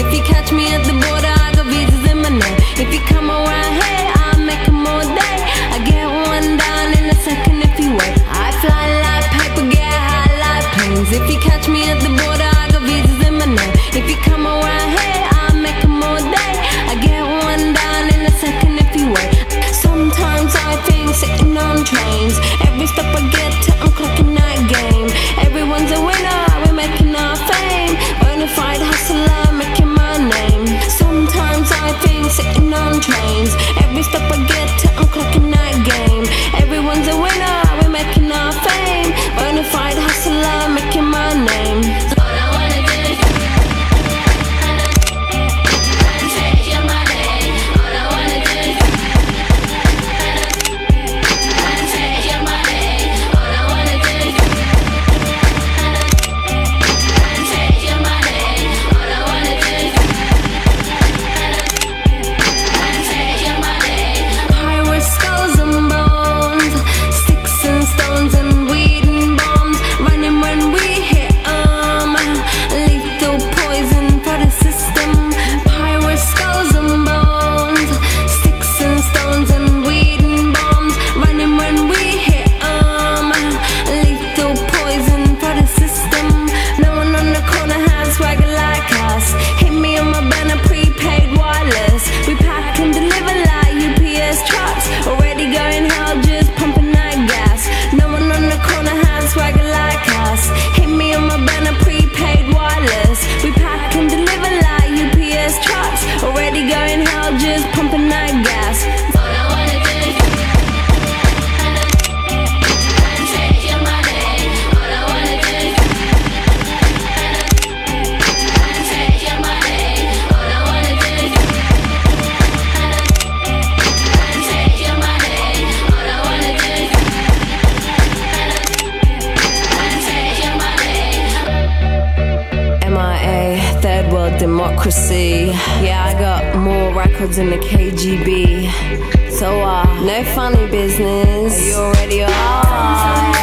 If you catch me at the border. democracy. Yeah, I got more records than the KGB. So, uh, no funny business. Are you already are.